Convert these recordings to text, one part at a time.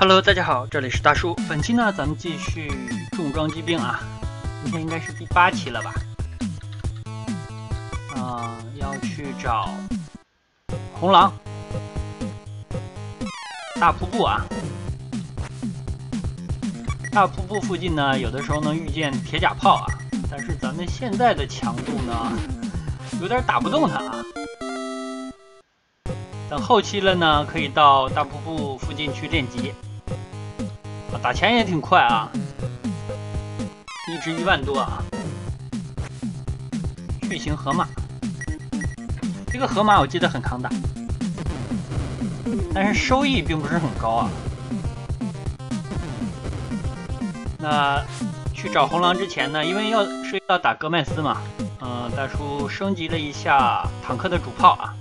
Hello，大家好，这里是大叔。本期呢，咱们继续重装机兵啊，今天应该是第八期了吧？啊、要去找红狼大瀑布啊。大瀑布附近呢，有的时候能遇见铁甲炮啊，但是咱们现在的强度呢，有点打不动它啊。等后期了呢，可以到大瀑布附近去练级。打钱也挺快啊，一只一万多啊。巨型河马，这个河马我记得很抗打，但是收益并不是很高啊。那去找红狼之前呢，因为要是要打戈麦斯嘛，嗯、大叔升级了一下坦克的主炮啊，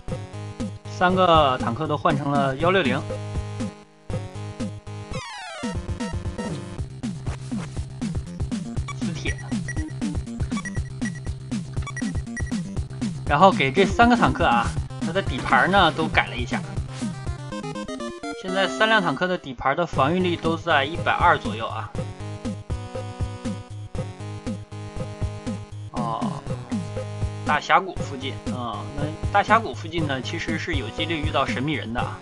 三个坦克都换成了幺六零。然后给这三个坦克啊，它的底盘呢都改了一下。现在三辆坦克的底盘的防御力都在一百二左右啊。哦，大峡谷附近啊、那大峡谷附近呢，其实是有几率遇到神秘人的啊。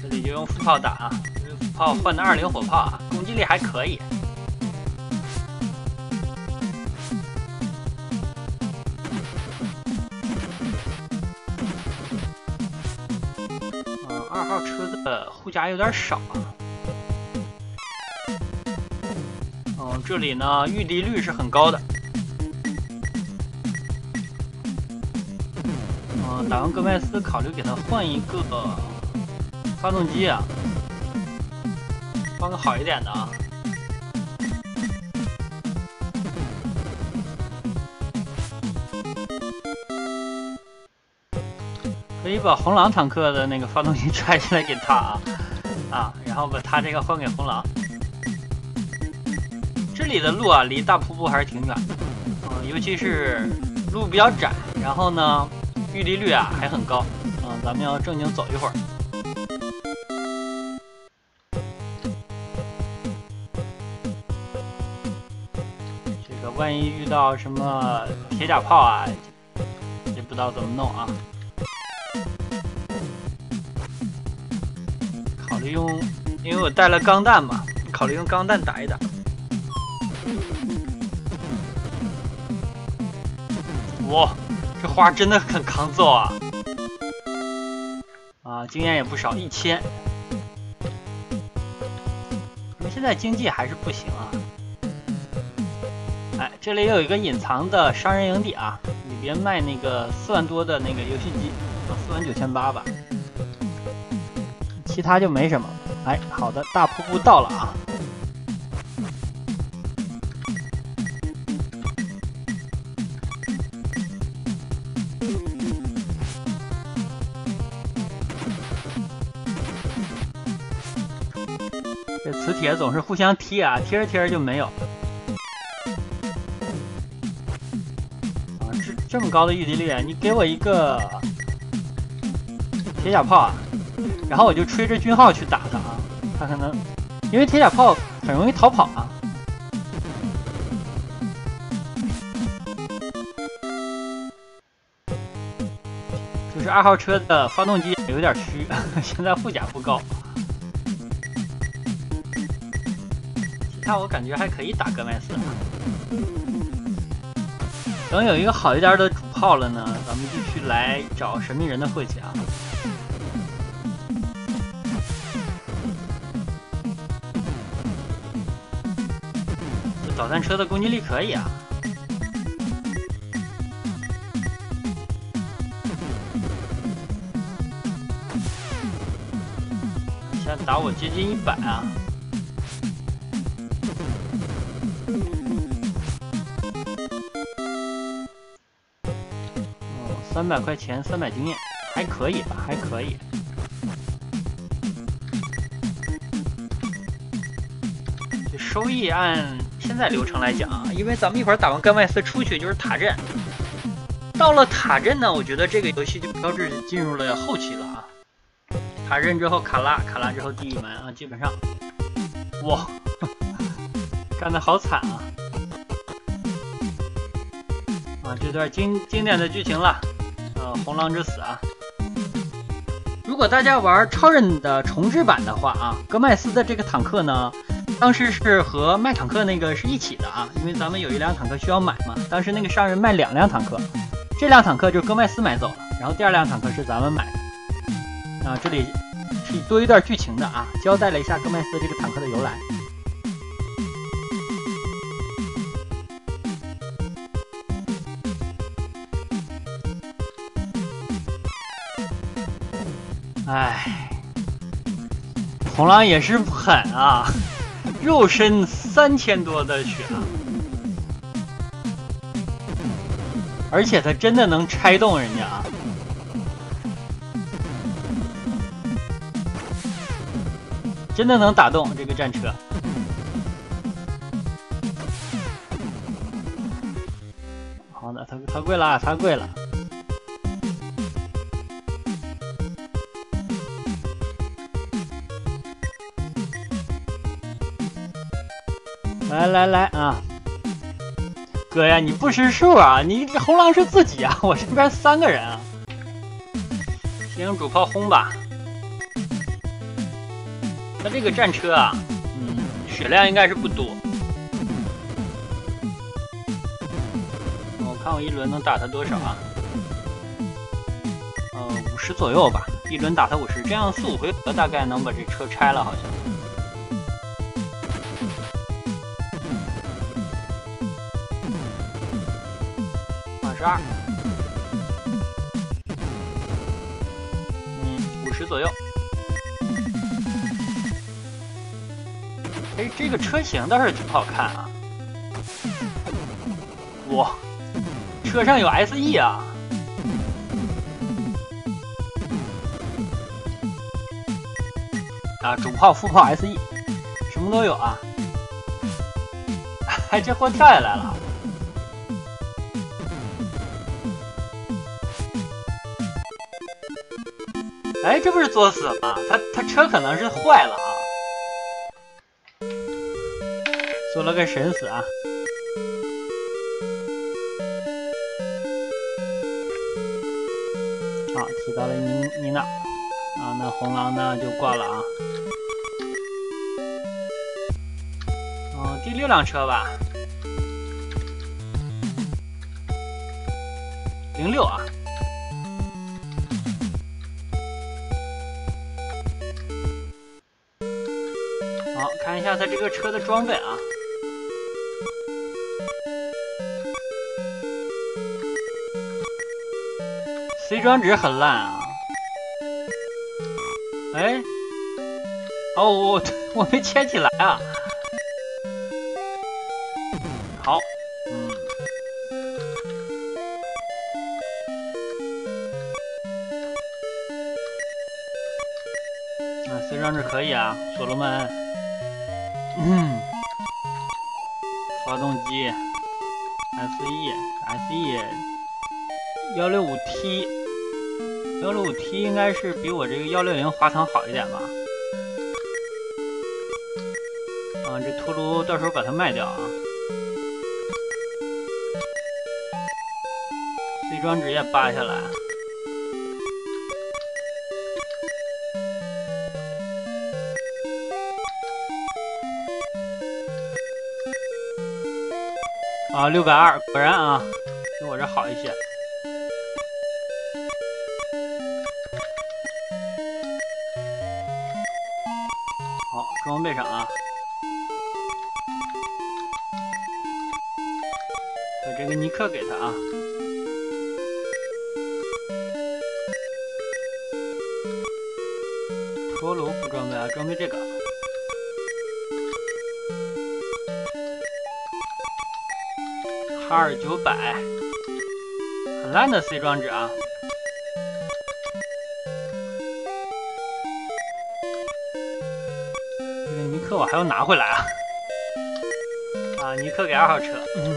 这里就用副炮打啊，用副炮换的二零火炮啊，攻击力还可以。护甲有点少啊。嗯，这里呢御敌率是很高的。嗯，打完戈麦斯，考虑给他换一个发动机啊，换个好一点的啊。可以把红狼坦克的那个发动机拆下来给他啊啊，然后把他这个换给红狼。这里的路啊，离大瀑布还是挺远的，嗯，尤其是路比较窄，然后呢，御敌率啊还很高，嗯，咱们要正经走一会儿。这个万一遇到什么铁甲炮啊，也不知道怎么弄啊。虑用，因为我带了钢弹嘛，考虑用钢弹打一打。哇，这花真的很抗揍啊！啊，经验也不少，一千。我们现在经济还是不行啊。哎，这里有一个隐藏的商人营地啊，里边卖那个四万多的那个游戏机，四万九千八吧。其他就没什么。哎，好的，大瀑布到了啊。这磁铁总是互相踢啊，贴着贴着就没有。啊，这么高的御敌率，你给我一个铁甲炮啊，然后我就吹着军号去打他啊，他可能因为铁甲炮很容易逃跑啊。就是二号车的发动机有点虚，现在护甲不高。其他我感觉还可以打戈麦斯。等有一个好一点的主炮了呢，咱们就去来找神秘人的晦气啊。导弹车的攻击力可以啊。现在打我接近一百啊。哦，三百块钱，三百经验，还可以吧，还可以。这收益按现在流程来讲啊，因为咱们一会儿打完甘麦斯出去就是塔镇，到了塔镇呢，我觉得这个游戏就标志进入了后期了啊。塔镇之后卡拉，卡拉之后地狱门啊，基本上，哇，干得好惨啊！啊，这段经经典的剧情了，呃，红狼之死啊。如果大家玩超人的重置版的话啊，戈麦斯的这个坦克呢，当时是和卖坦克那个是一起的啊，因为咱们有一辆坦克需要买嘛。当时那个商人卖两辆坦克，这辆坦克就是戈麦斯买走了，然后第二辆坦克是咱们买的。啊，这里是多一段剧情的啊，交代了一下戈麦斯这个坦克的由来。唉，红狼也是狠啊，肉身三千多的血啊，而且他真的能拆动人家啊，真的能打动这个战车。好的，他他跪了，他跪了。来来来啊，哥呀，你不识数啊！你这红狼是自己啊，我这边三个人啊。先用主炮轰吧。他这个战车啊，嗯，血量应该是不多。我看我一轮能打他多少啊？呃，五十左右吧，一轮打他五十，这样四五回合大概能把这车拆了，好像。十二，嗯，五十左右。哎，这个车型倒是挺好看啊！哇，车上有 SE 啊！啊，主炮、副炮 SE，什么都有啊！哎，这货跳下来了。哎，这不是作死吗？他他车可能是坏了啊，做了个神死啊！好，提到了妮妮娜啊，那红狼呢就挂了啊。嗯，第六辆车吧，零六啊。看一下他这个车的装备啊，C 装值很烂啊！哎，哦，我我没牵起来啊！好，嗯，啊，C 装值可以啊，所罗门。嗯，发动机，SE，SE，幺六五 T，幺六五 T 应该是比我这个幺六零滑膛好一点吧？啊，这秃噜到时候把它卖掉啊！C 装直接扒下来。啊，六百二，果然啊，比我这好一些。好，装备上啊，把这个尼克给他啊。陀螺不装备啊，装备这个。二九百，很烂的 C 装置啊！这个尼克我还要拿回来啊！啊，尼克给二号车，嗯，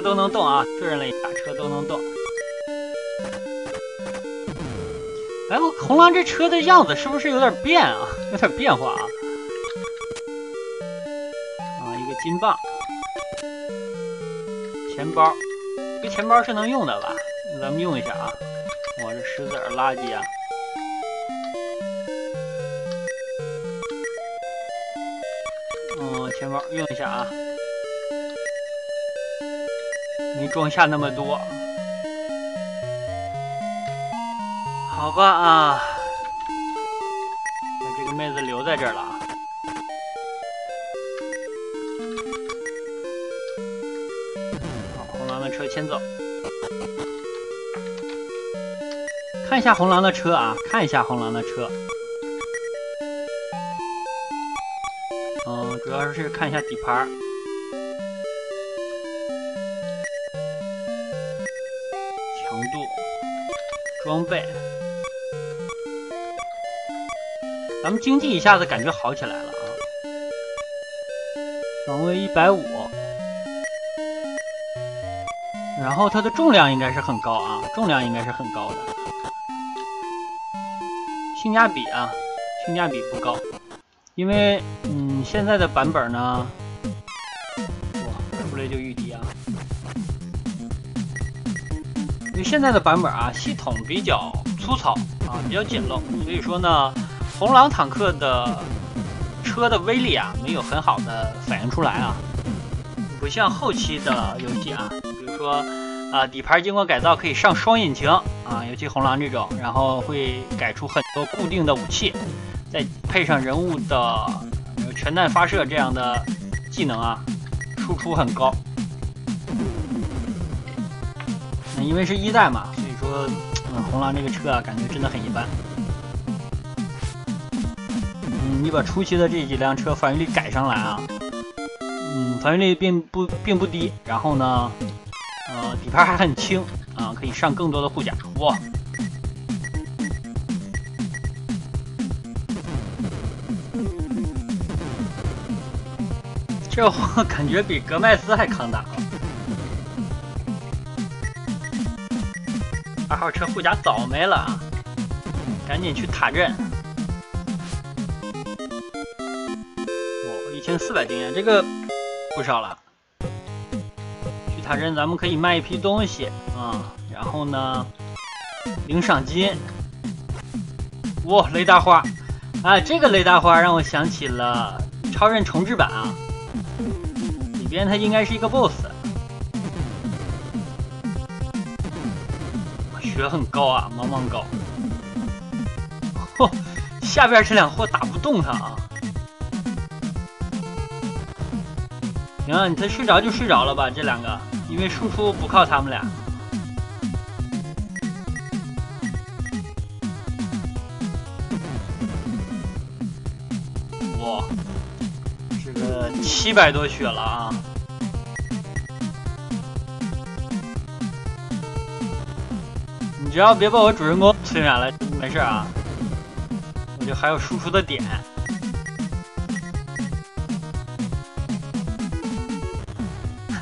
都能动啊！确认了一下，车都能动。哎，红狼这车的样子是不是有点变啊？有点变化啊！啊，一个金棒，钱包，这钱包是能用的吧？咱们用一下啊！我这石子垃圾啊！嗯，钱包用一下啊！没装下那么多。好吧啊，把这个妹子留在这儿了啊。好，红狼的车牵走。看一下红狼的车啊，看一下红狼的车。嗯，主要是看一下底盘装备。咱们经济一下子感觉好起来了啊！防卫一百五，然后它的重量应该是很高啊，重量应该是很高的。性价比啊，性价比不高，因为嗯，现在的版本呢，现在的版本啊，系统比较粗糙啊，比较简陋，所以说呢。红狼坦克的车的威力啊，没有很好的反映出来啊，不像后期的游戏啊，比如说啊底盘经过改造可以上双引擎啊，尤其红狼这种，然后会改出很多固定的武器，再配上人物的全弹发射这样的技能啊，输出很高。因为是一代嘛，所以说嗯红狼这个车啊，感觉真的很一般。嗯你把初期的这几辆车防御力改上来啊，嗯，防御力并不并不低，然后呢，呃，底盘还很轻啊，可以上更多的护甲。哇，这货感觉比格麦斯还抗打。二号车护甲早没了啊，赶紧去塔镇。一千四百经验，这个不少了。去塔镇，咱们可以卖一批东西啊，然后呢，领赏金。哇，雷达花！啊，这个雷达花让我想起了超人重置版啊，里边它应该是一个 BOSS。血很高啊，茫茫高。嚯，下边这两货打不动他啊。行啊，你他睡着就睡着了吧，这两个，因为输出不靠他们俩。哇，这个七百多血了啊！只要别把我主人公催眠了，没事啊，我就还有输出的点。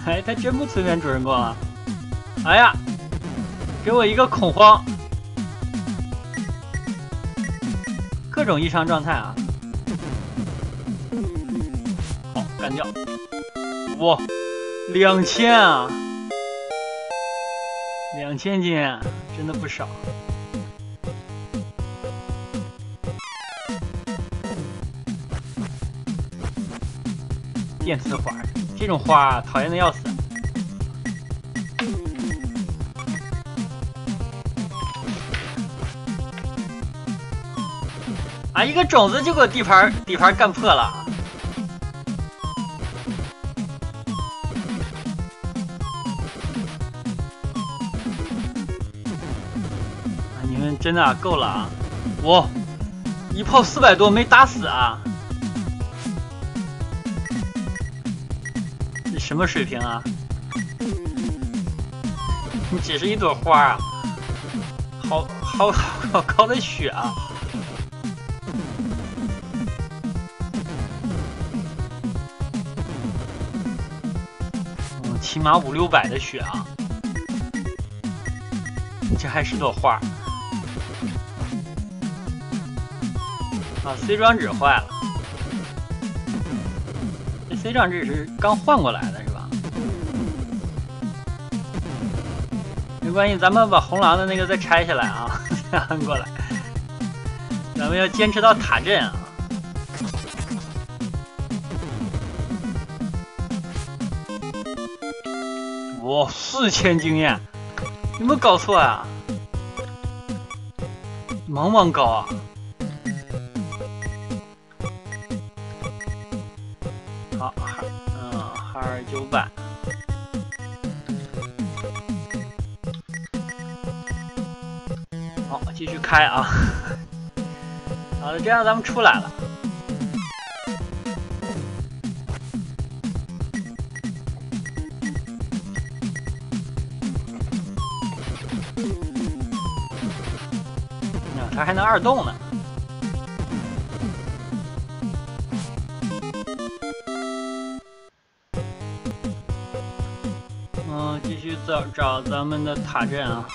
哎，他真不催眠主人公啊！哎呀，给我一个恐慌，各种异常状态啊！好，干掉！哇，两千啊，两千斤，真的不少。电磁花。这种花讨厌的要死！啊，一个种子就给我地盘底盘干破了！真的够了啊！我一炮四百多没打死啊！你什么水平啊？你只是一朵花啊！好好好高的血啊！起码五六百的血啊！这还是朵花啊！C 装置坏了，这 C 装置是刚换过来的是吧？没关系，咱们把红狼的那个再拆下来啊，搬过来。咱们要坚持到塔镇啊！哇，四千经验，有没有搞错啊？茫茫高啊！哈尔九百，好，继续开啊！好了，这样咱们出来了。那它还能二动呢。找找咱们的塔镇啊。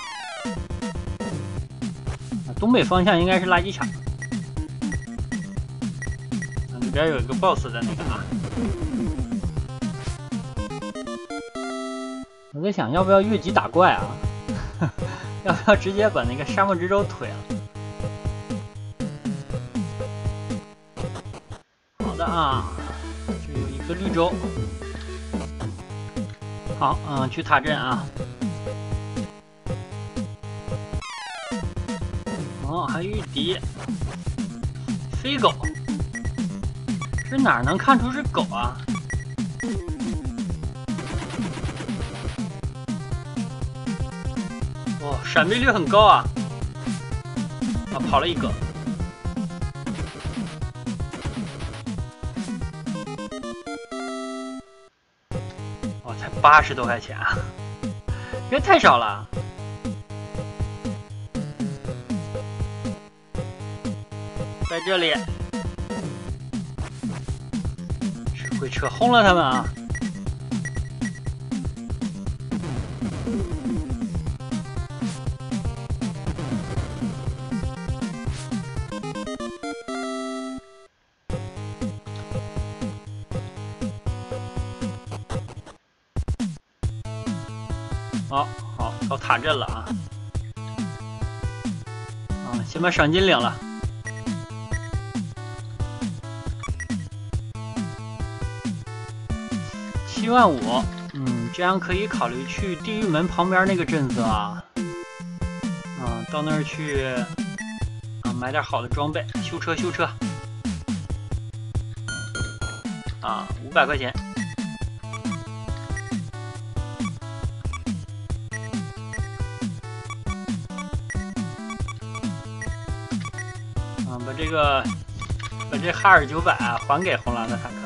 东北方向应该是垃圾场。里边有一个 boss 在那个啊，我在想要不要越级打怪啊？要不要直接把那个沙漠之舟推了？好的啊，这有一个绿洲。好，嗯，去塔镇啊。哦，还玉笛，飞狗。这哪能看出是狗啊？哦，闪避率很高啊！啊，跑了一个。八十多块钱啊，这太少了。在这里。指挥车轰了他们啊！好到塔镇了啊！啊，先把赏金领了。七万五，嗯，这样可以考虑去地狱门旁边那个镇子啊，啊，到那儿去啊，买点好的装备，修车修车，啊，五百块钱，这个把这哈尔九百还给红狼的坦克。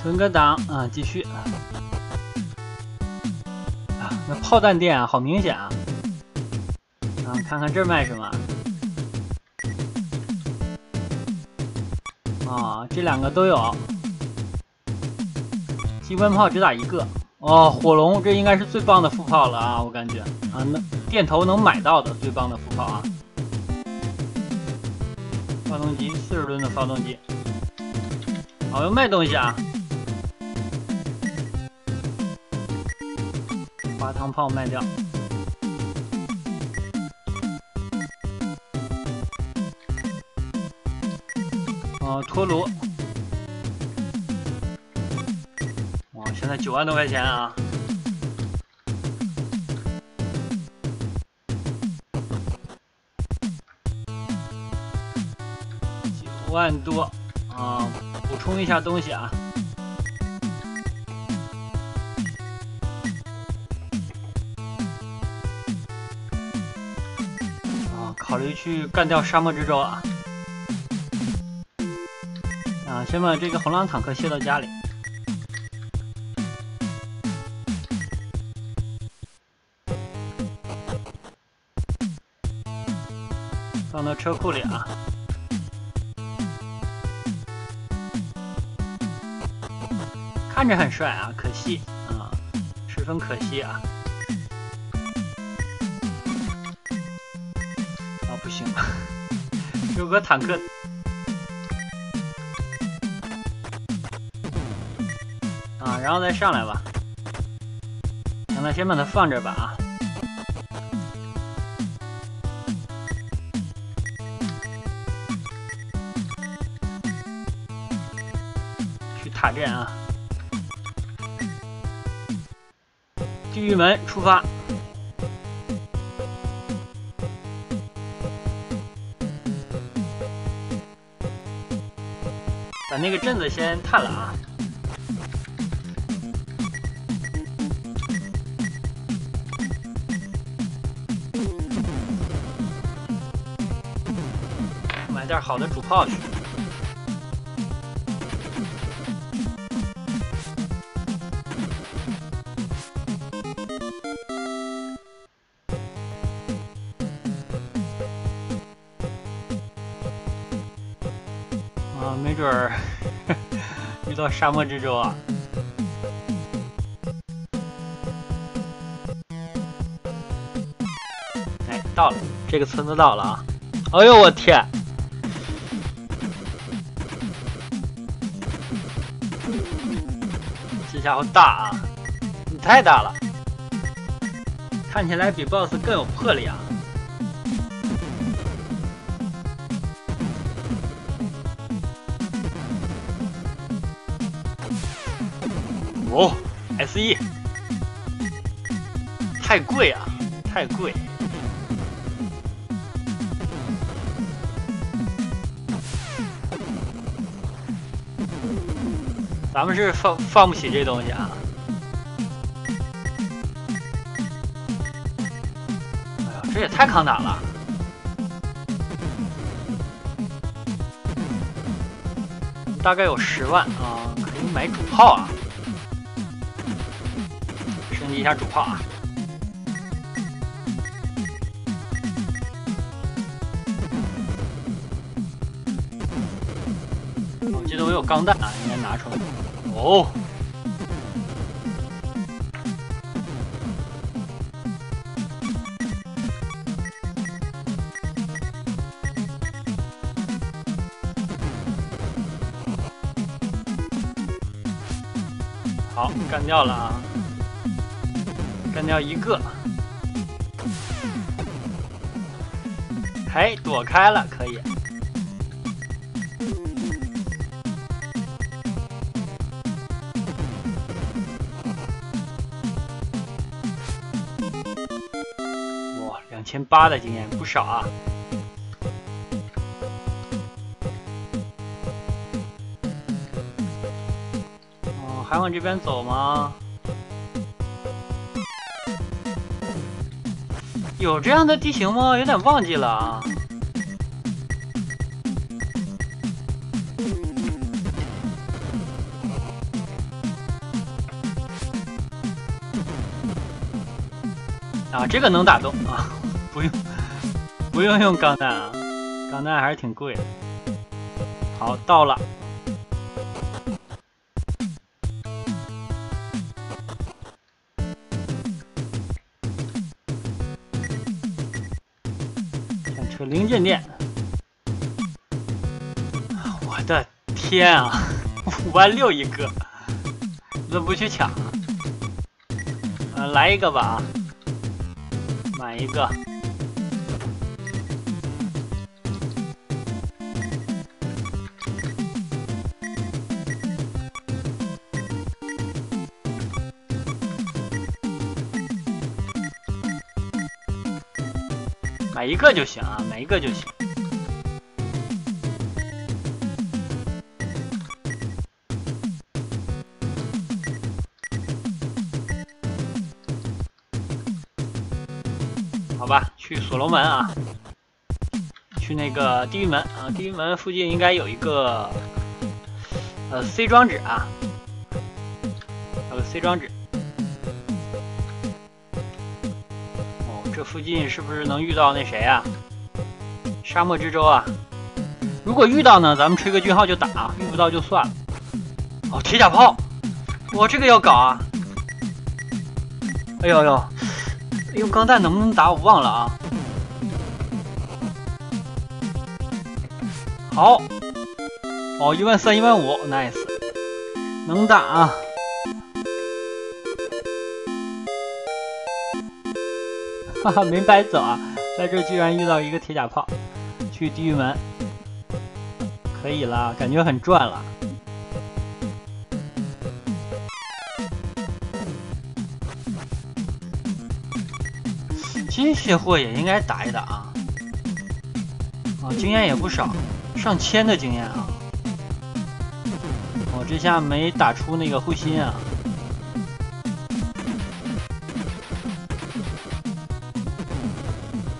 存个档啊，继续啊！那炮弹店，好明显啊！啊，看看这卖什么？啊，这两个都有。机关炮只打一个。哦，火龙，这应该是最棒的副炮了啊！我感觉啊，那电头能买到的最棒的副炮啊！发动机，四十吨的发动机。好，要卖东西啊！滑膛炮卖掉。哦，陀螺。九万多块钱啊！九万多啊！补充一下东西啊。考虑去干掉沙漠之舟啊！啊，先把这个红狼坦克卸到家里。车库里啊。看着很帅啊，可惜啊，十分可惜啊！啊，不行，有个坦克啊，然后再上来吧。行了，先把它放这吧啊。卡镇啊。地狱门出发，把那个镇子先探了啊！买点好的主炮去。沙漠之舟啊！哎，到了，这个村子到了啊！哎呦我天，这家伙大啊！你太大了，看起来比 BOSS 更有魄力啊！哦，SE，太贵啊，太贵！咱们是放放不起这东西啊！哎呀，这也太抗打了！大概有十万啊，可以买主炮啊！一下主炮啊！我记得我有钢弹啊，应该拿出来。哦，好，干掉了啊！干掉一个，嘿，躲开了，可以。哇，两千八的经验不少啊！哦，还往这边走吗？有这样的地形吗？有点忘记了啊。啊，这个能打动啊，不用不用用钢弹啊，钢弹还是挺贵的。好，到了。天啊，五万六一个，怎么不去抢？啊，来一个吧，买一个，买一个就行啊。买一个就行，好吧，去所罗门啊，去那个地狱门啊，地狱门附近应该有一个呃 C 装置啊，有个 C 装置。哦，这附近是不是能遇到那谁啊？沙漠之舟啊，如果遇到呢，咱们吹个军号就打；遇不到就算了。哦，铁甲炮，哇，这个要搞啊！哎呦呦，用钢弹能不能打我忘了啊。好，哦，一万三，一万五，nice，能打啊！哈哈，没白走啊，在这居然遇到一个铁甲炮，去地狱门，可以了，感觉很赚了。金血货也应该打一打啊！啊，经验也不少，上千的经验啊！我这下没打出那个护心啊！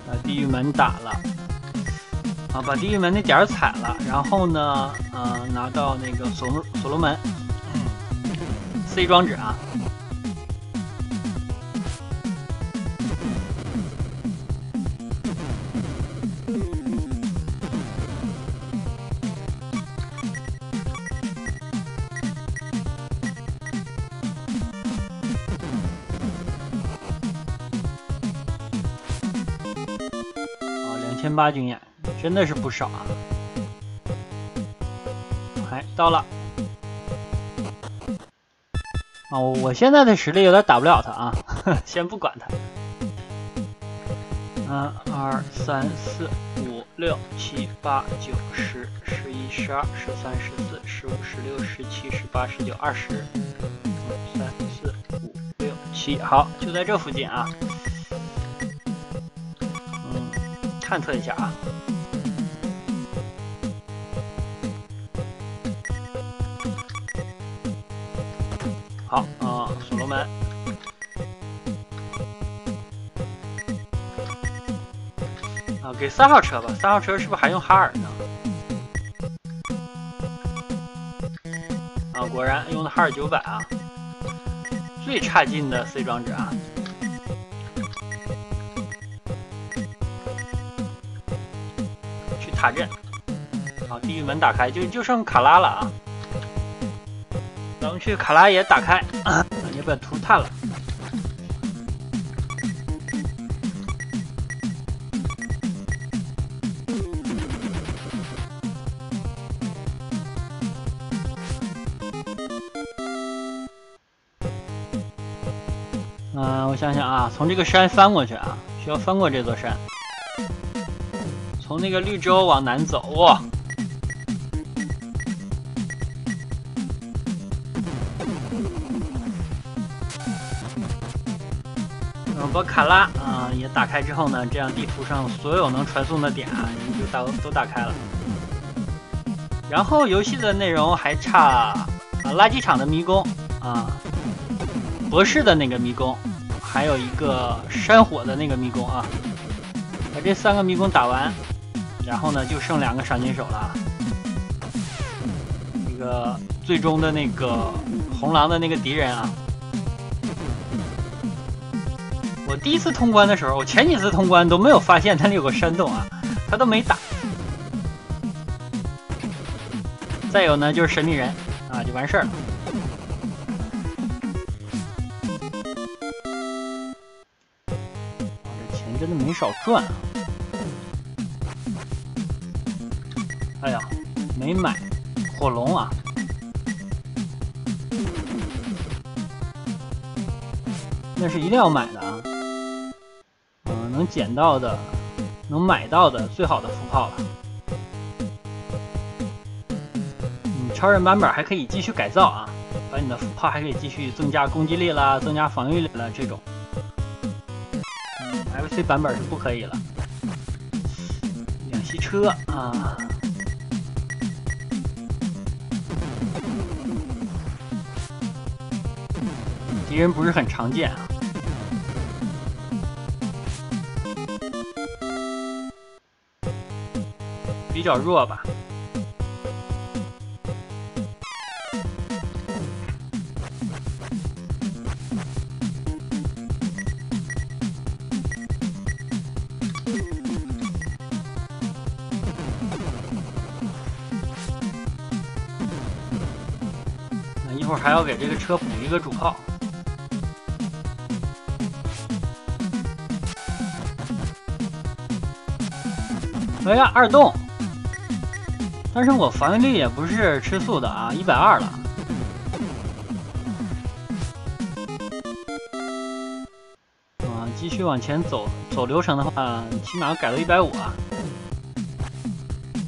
把地狱门打了，啊，把地狱门那点儿踩了，然后呢，呃，拿到那个所罗所罗门，C 装置啊，八经验真的是不少啊！哎，到了啊！我现在的实力有点打不了他啊，先不管他。嗯，二三四五六七八九十十一十二十三十四十五十六十七十八十九二十。三四五六七，好，就在这附近啊。探测一下啊！好啊，所罗门啊，给三号车吧。三号车是不是还用哈尔呢？啊，果然用的哈尔九百啊，最差劲的 C 装置啊！卡阵，好，地狱门打开，就就剩卡拉了啊！咱们去卡拉也打开，啊也把图探了。嗯，我想想啊，从这个山翻过去啊，需要翻过这座山。从那个绿洲往南走，哇！把卡拉啊也打开之后呢，这样地图上所有能传送的点啊，就打都打开了。然后游戏的内容还差啊，垃圾场的迷宫啊，博士的那个迷宫，还有一个山火的那个迷宫啊，把这三个迷宫打完。然后呢，就剩两个赏金手了。那个最终的那个红狼的那个敌人啊，我第一次通关的时候，我前几次通关都没有发现他那有个山洞啊，他都没打。再有呢，就是神秘人啊，就完事儿了。这钱真的没少赚啊。没买火龙啊！那是一定要买的啊！嗯，能捡到的、能买到的最好的符炮了。嗯，超人版本还可以继续改造啊，把你的符炮还可以继续增加攻击力啦、增加防御力啦这种。，FC 版本是不可以了。两栖车啊！敌人不是很常见啊。比较弱吧。那一会儿还要给这个车补一个主炮。哎呀，二洞！但是我防御力也不是吃素的啊，一百二了。啊，继续往前走，走流程的话，起码要改到一百五啊。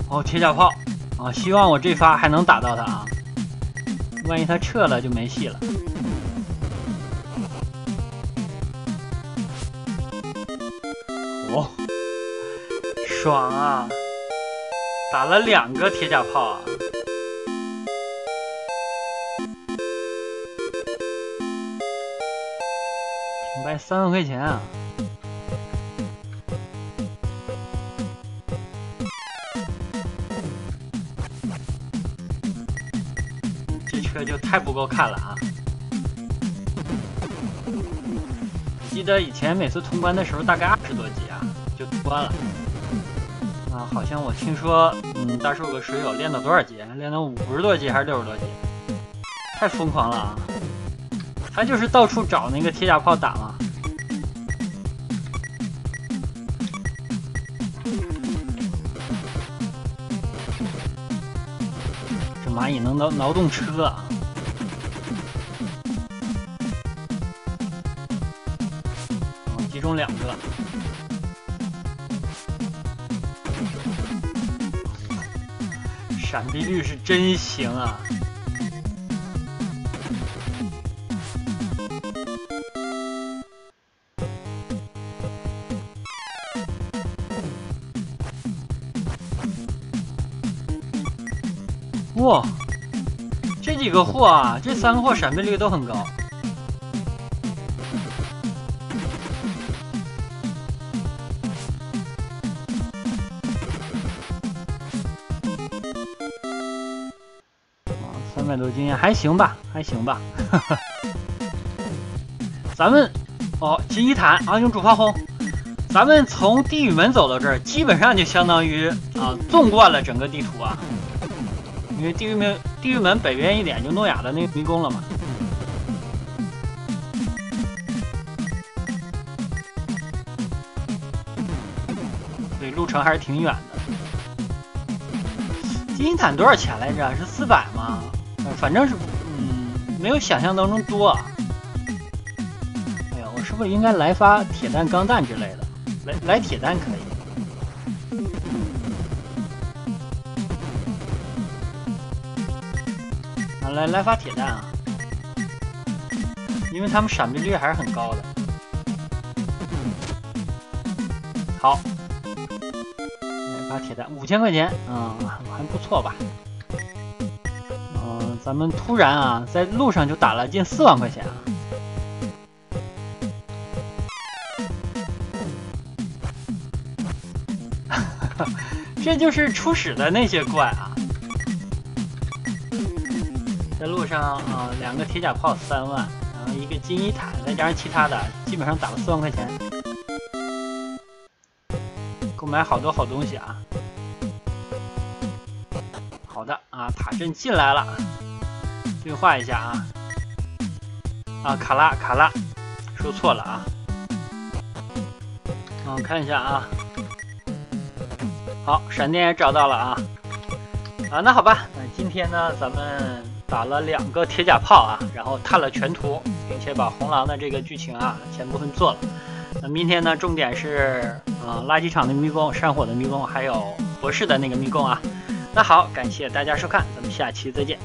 哦，铁甲炮啊，希望我这发还能打到他啊，万一他撤了就没戏了。爽啊！打了两个铁甲炮啊！平白三万块钱啊！这车就太不够看了啊！记得以前每次通关的时候，大概二十多级啊，就通关了。啊，好像我听说，嗯，大树有个水友练到多少级？练到五十多级还是六十多级？太疯狂了啊！他就是到处找那个铁甲炮打嘛。这蚂蚁能挠挠动车啊！集中两个。闪避率是真行啊！哇，这几个货啊，这三个货闪避率都很高。百多经验还行吧，还行吧。咱们哦，金一坦啊，用主炮轰。咱们从地狱门走到这儿，基本上就相当于啊，纵贯了整个地图啊。因为地狱门，地狱门北边一点就诺亚的那个迷宫了嘛。所以路程还是挺远的。金一坦多少钱来着？是四百吗？反正是，嗯，没有想象当中多。啊哎呀，我是不是应该来发铁弹、钢弹之类的？来来铁弹可以。啊，来来发铁弹啊！因为他们闪避率还是很高的。好，来发铁弹，五千块钱，嗯，还不错吧？咱们突然啊，在路上就打了近四万块钱啊！这就是初始的那些怪啊！在路上啊，两个铁甲炮三万，然后一个金一坦，再加上其他的，基本上打了四万块钱，购买好多好东西啊！好的啊，塔阵进来了。对话一下啊啊卡拉卡拉，说错了啊。我看一下啊，好，闪电也找到了啊啊，那好吧，那今天呢，咱们打了两个铁甲炮啊，然后探了全图，并且把红狼的这个剧情啊前部分做了。那明天呢，重点是啊垃圾场的迷宫、山火的迷宫，还有博士的那个迷宫啊。那好，感谢大家收看，咱们下期再见。